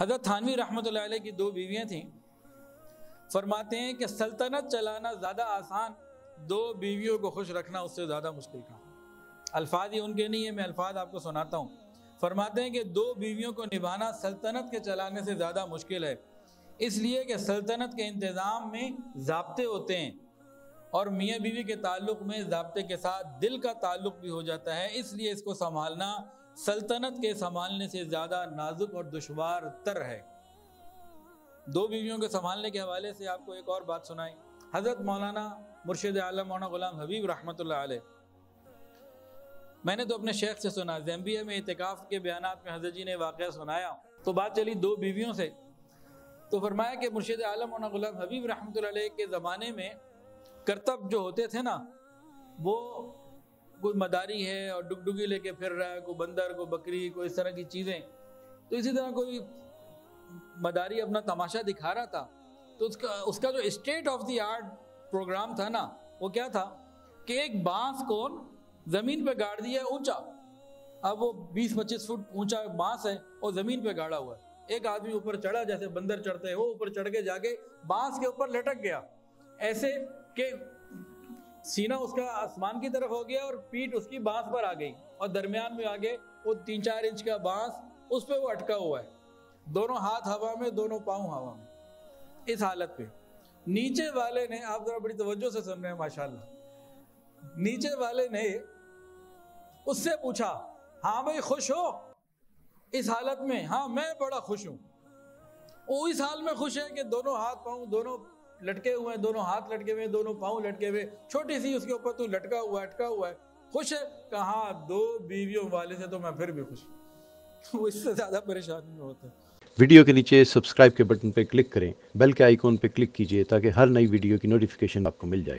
حضرت تھانوی رحمۃ اللہ علیہ کی دو بیویاں تھیں، فرماتے ہیں کہ سلطنت چلانا زیادہ آسان، دو بیویوں کو خوش رکھنا اس سے زیادہ مشکل کام۔ الفاظ ہی ان کے نہیں ہیں، میں الفاظ آپ کو سناتا ہوں۔ فرماتے ہیں کہ دو بیویوں کو نبھانا سلطنت کے چلانے سے زیادہ مشکل ہے۔ اس لیے کہ سلطنت کے انتظام میں ضابطے ہوتے ہیں اور میاں بیوی کے تعلق میں ضابطے کے ساتھ دل کا تعلق بھی ہو جاتا ہے، اس لیے اس کو سنبھالنا سلطنت کے سنبھالنے سے زیادہ نازک اور دشوار تر ہے۔ دو بیویوں کے سنبھالنے کے حوالے سے آپ کو ایک اور بات سنائیں حضرت مولانا مرشد عالم مولانا غلام حبیب رحمۃ اللہ علیہ۔ میں نے تو اپنے شیخ سے سنا زیمبیا میں اعتکاف کے بیانات میں حضرت جی نے واقعہ سنایا۔ تو بات چلی دو بیویوں سے۔ تو فرمایا کہ مرشد عالم مولانا غلام حبیب رحمۃ اللہ علیہ کے زمانے میں کرتب جو ہوتے تھے نا، وہ کوئی مداری ہے اور ڈگ ڈگی لے کے پھر رہا ہے، کوئی بندر، کوئی بکری، کوئی اس طرح کی چیزیں۔ تو اسی طرح کوئی مداری اپنا تماشا دکھا رہا تھا، تو اس کا اس کا جو state of the art program تھا نا، وہ کیا تھا؟ کہ ایک بانس کو زمین پہ گاڑ دیا ہے اونچا۔ اب وہ بیس، پچیس فٹ اونچا بانس ہے اور زمین پہ گاڑا ہوا ہے۔ ایک آدمی اوپر چڑھا، جیسے بندر چڑھتے ہیں، وہ اوپر چڑھ کے جا کے بانس کے اوپر لٹک گیا۔ ایسے کہ سینہ اس کا آسمان کی طرف ہو گیا اور پیٹ اس کی بانس پر آ گئی اور درمیان میں آگے وہ تین چار انچ کا بانس اس پہ وہ اٹکا ہوا ہے۔ دونوں ہاتھ ہوا میں، دونوں پاؤں ہوا میں۔ اس حالت پہ نیچے والے نے، آپ ذرا بڑی توجہ سے سن رہے ہیں ماشاء اللہ نیچے والے نے اس سے پوچھا ہاں بھائی خوش ہو؟ اس حالت میں ہاں میں بڑا خوش ہوں۔ وہ اس حال میں خوش ہے کہ دونوں ہاتھ پاؤں، دونوں لٹکے ہوئے ہیں، دونوں ہاتھ لٹکے ہوئے ہیں، دونوں پاؤں لٹکے ہوئے چھوٹی سی اس کے اوپر تو لٹکا ہوا، اٹکا ہوا ہے۔ خوش ہے کہاں دو بیویوں والے سے تو میں پھر بھی خوش وہ اس سے زیادہ پریشان میں ہوتا ہے ویڈیو کے نیچے سبسکرائب کے بٹن پہ کلک کریں، بیل کے آئیکن پہ کلک کیجیے تاکہ ہر نئی ویڈیو کی نوٹیفیکیشن آپ کو مل جائے۔